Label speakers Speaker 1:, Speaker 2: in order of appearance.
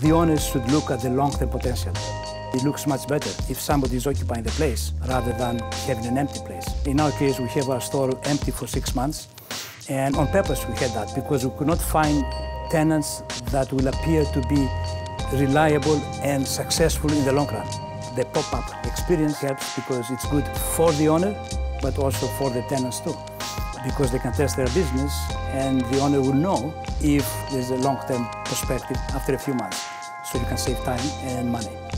Speaker 1: The owners should look at the long-term potential. It looks much better if somebody is occupying the place rather than having an empty place. In our case, we have our store empty for six months, and on purpose we had that because we could not find tenants that will appear to be reliable and successful in the long run. The pop-up experience helps because it's good for the owner, but also for the tenants too, because they can test their business and the owner will know if there's a long-term perspective after a few months, so you can save time and money.